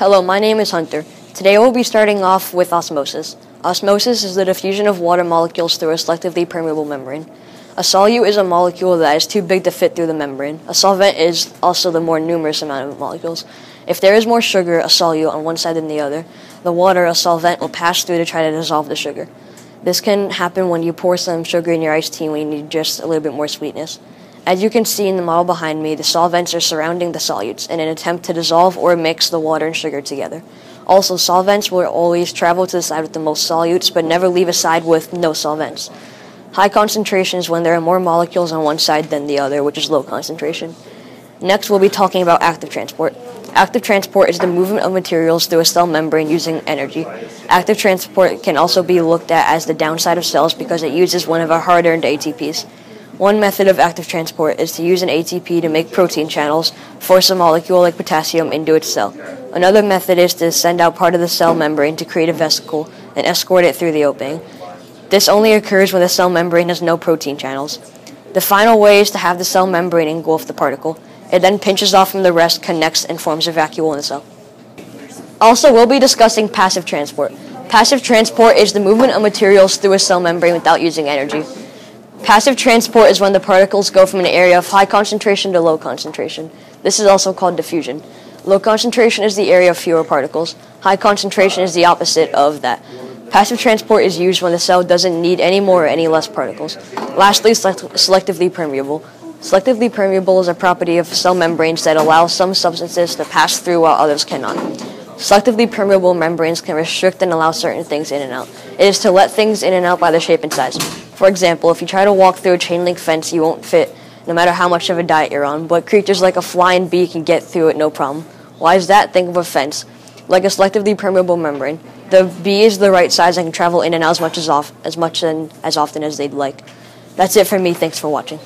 Hello, my name is Hunter. Today we'll be starting off with osmosis. Osmosis is the diffusion of water molecules through a selectively permeable membrane. A solute is a molecule that is too big to fit through the membrane. A solvent is also the more numerous amount of molecules. If there is more sugar, a solute, on one side than the other, the water, a solvent, will pass through to try to dissolve the sugar. This can happen when you pour some sugar in your iced tea when you need just a little bit more sweetness. As you can see in the model behind me, the solvents are surrounding the solutes in an attempt to dissolve or mix the water and sugar together. Also, solvents will always travel to the side with the most solutes, but never leave a side with no solvents. High concentration is when there are more molecules on one side than the other, which is low concentration. Next, we'll be talking about active transport. Active transport is the movement of materials through a cell membrane using energy. Active transport can also be looked at as the downside of cells because it uses one of our hard earned ATPs. One method of active transport is to use an ATP to make protein channels, force a molecule like potassium into its cell. Another method is to send out part of the cell membrane to create a vesicle and escort it through the opening. This only occurs when the cell membrane has no protein channels. The final way is to have the cell membrane engulf the particle. It then pinches off from the rest, connects, and forms a vacuole in the cell. Also, we'll be discussing passive transport. Passive transport is the movement of materials through a cell membrane without using energy. Passive transport is when the particles go from an area of high concentration to low concentration. This is also called diffusion. Low concentration is the area of fewer particles. High concentration is the opposite of that. Passive transport is used when the cell doesn't need any more or any less particles. Lastly, select- selectively permeable. Selectively permeable is a property of cell membranes that allows some substances to pass through while others cannot. Selectively permeable membranes can restrict and allow certain things in and out. It is to let things in and out by their shape and size. For example, if you try to walk through a chain link fence, you won't fit, no matter how much of a diet you're on, but creatures like a flying bee can get through it no problem. Why is that? Think of a fence. Like a selectively permeable membrane, the bee is the right size and can travel in and out as much as, off, as much and as often as they'd like. That's it for me. Thanks for watching.